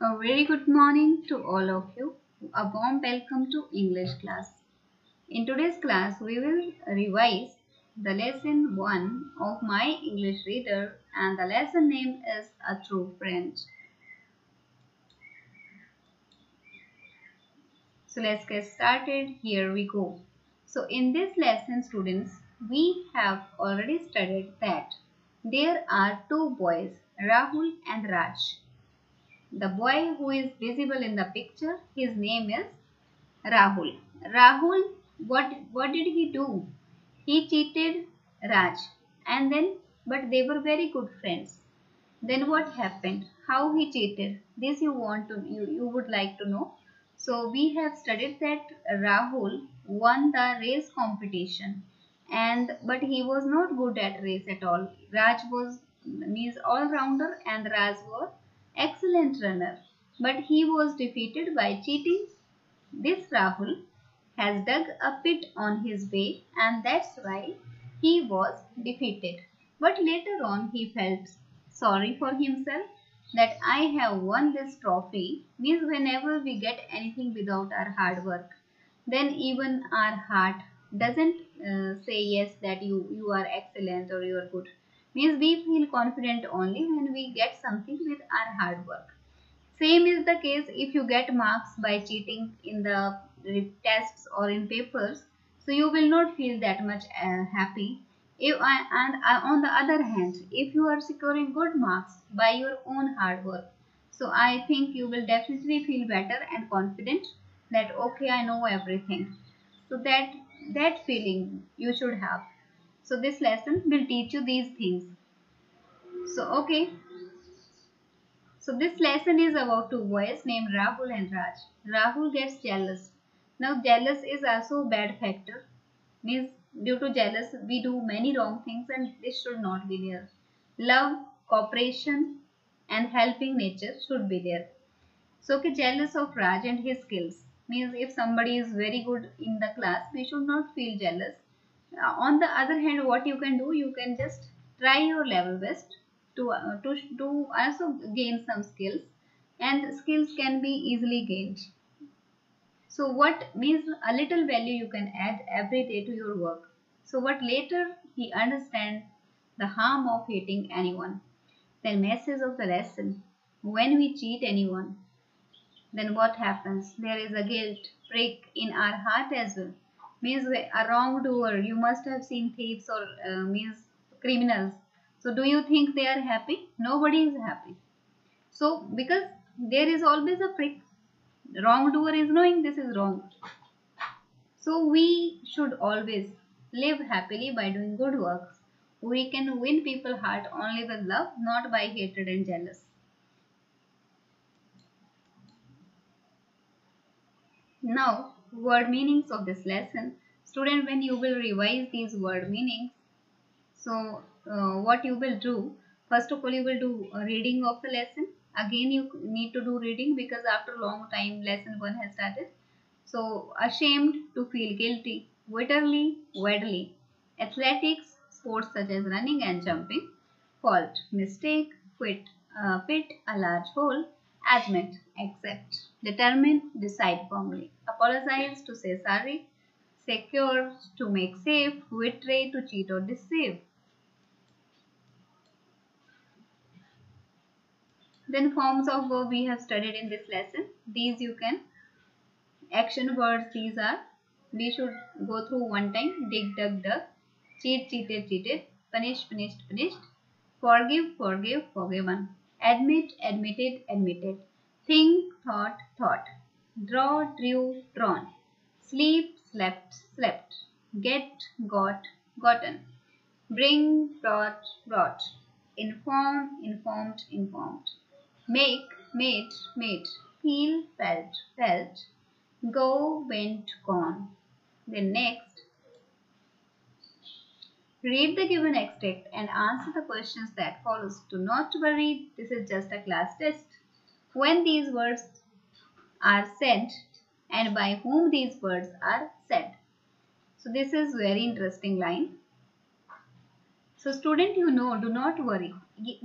A very good morning to all of you. A warm welcome to English class. In today's class, we will revise the lesson 1 of my English reader and the lesson name is A True Friend. So let's get started. Here we go. So in this lesson students, we have already studied that there are two boys, Rahul and Raj. The boy who is visible in the picture, his name is Rahul. Rahul, what, what did he do? He cheated Raj and then, but they were very good friends. Then what happened? How he cheated? This you want to, you, you would like to know. So we have studied that Rahul won the race competition and but he was not good at race at all. Raj was means all rounder and Raj was excellent runner, but he was defeated by cheating. This Rahul has dug a pit on his way and that's why he was defeated. But later on he felt sorry for himself that I have won this trophy means whenever we get anything without our hard work, then even our heart doesn't uh, say yes that you, you are excellent or you are good means we feel confident only when we get something with our hard work. Same is the case if you get marks by cheating in the tests or in papers. So you will not feel that much uh, happy. If, and uh, on the other hand, if you are securing good marks by your own hard work, so I think you will definitely feel better and confident that okay, I know everything. So that that feeling you should have. So this lesson will teach you these things. So okay. So this lesson is about two boys named Rahul and Raj. Rahul gets jealous. Now jealous is also a bad factor. Means due to jealous we do many wrong things and this should not be there. Love, cooperation and helping nature should be there. So okay, jealous of Raj and his skills. Means if somebody is very good in the class, we should not feel jealous uh, on the other hand what you can do you can just try your level best to uh, to to also gain some skills and skills can be easily gained. So what means a little value you can add every day to your work. So what later he understands the harm of hating anyone. Then message of the lesson when we cheat anyone then what happens? There is a guilt prick in our heart as well means a wrongdoer you must have seen thieves or uh, means criminals. So do you think they are happy? Nobody is happy. So because there is always a prick wrongdoer is knowing this is wrong. So we should always live happily by doing good works. We can win people's heart only with love not by hatred and jealous. Now word meanings of this lesson. Student, when you will revise these word meanings, so uh, what you will do, first of all you will do reading of the lesson. Again you need to do reading because after long time lesson 1 has started. So ashamed to feel guilty, witterly, wedly, athletics, sports such as running and jumping, fault, mistake, quit, uh, fit, a large hole, admit, accept, determine, decide firmly, apologize to say sorry, secure to make safe, betray to cheat or deceive. Then forms of verb we have studied in this lesson. These you can action words these are. We should go through one time. Dig dug dug. Cheat cheated cheated. Punish punished punished. Forgive forgive forgiven admit, admitted, admitted, think, thought, thought, draw, drew, drawn, sleep, slept, slept, get, got, gotten, bring, brought, brought, inform, informed, informed, make, made, made, feel, felt, felt, go, went, gone. The next, Read the given extract and answer the questions that follows. Do not worry, this is just a class test. When these words are said and by whom these words are said. So this is very interesting line. So student you know, do not worry.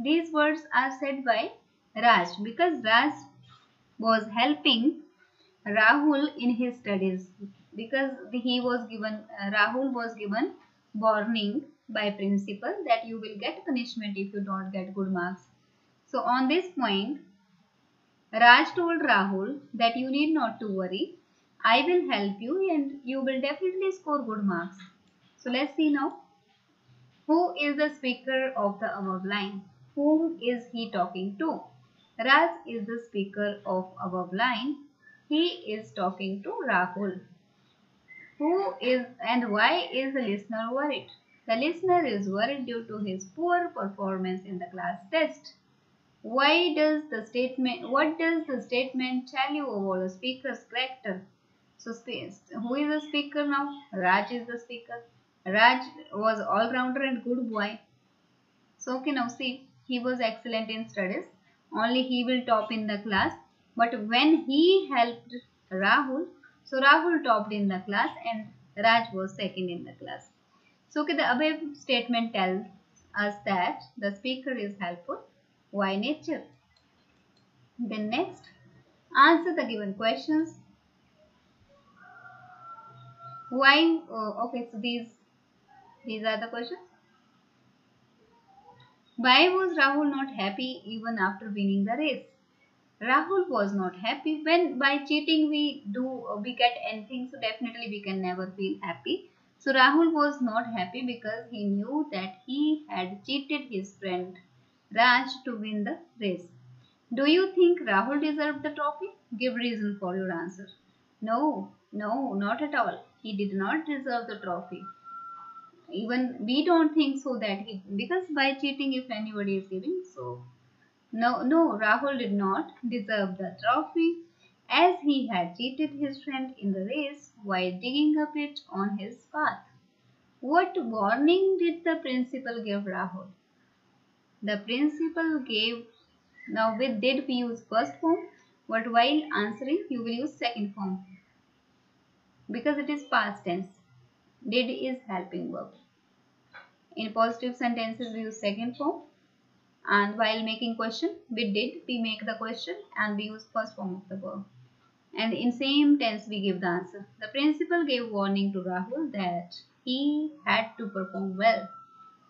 These words are said by Raj because Raj was helping Rahul in his studies because he was given uh, Rahul was given warning by principal that you will get punishment if you don't get good marks. So on this point Raj told Rahul that you need not to worry. I will help you and you will definitely score good marks. So let's see now. Who is the speaker of the above line? Whom is he talking to? Raj is the speaker of above line. He is talking to Rahul. Who is and why is the listener worried? The listener is worried due to his poor performance in the class test. Why does the statement what does the statement tell you about the speaker's character? So who is the speaker now? Raj is the speaker. Raj was all-rounder and good boy. So okay now see he was excellent in studies. Only he will top in the class. But when he helped Rahul so Rahul topped in the class and Raj was second in the class. So okay, the above statement tells us that the speaker is helpful. Why nature? Then next, answer the given questions. Why? Oh, okay, so these these are the questions. Why was Rahul not happy even after winning the race? Rahul was not happy when by cheating we do uh, we get anything so definitely we can never feel happy. So Rahul was not happy because he knew that he had cheated his friend Raj to win the race. Do you think Rahul deserved the trophy? Give reason for your answer. No, no, not at all. He did not deserve the trophy. Even we don't think so that he because by cheating if anybody is giving so no, no, Rahul did not deserve the trophy as he had cheated his friend in the race while digging a pit on his path. What warning did the principal give Rahul? The principal gave, now with did we use first form, but while answering you will use second form because it is past tense. Did is helping verb. In positive sentences we use second form and while making question we did we make the question and we use first form of the verb. And in same tense we give the answer. The principal gave warning to rahul that he had to perform well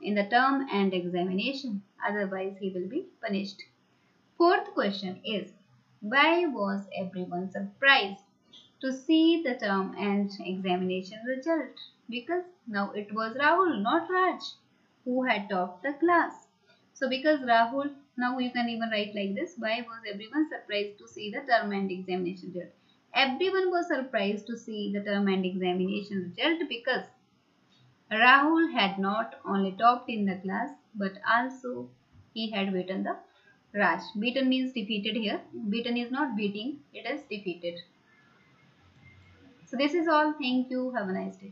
in the term and examination otherwise he will be punished. Fourth question is why was everyone surprised to see the term and examination result? Because now it was rahul not raj who had topped the class so because Rahul, now you can even write like this. Why was everyone surprised to see the term and examination result? Everyone was surprised to see the term and examination result because Rahul had not only topped in the class but also he had beaten the Raj. Beaten means defeated here. Beaten is not beating, it is defeated. So this is all. Thank you. Have a nice day.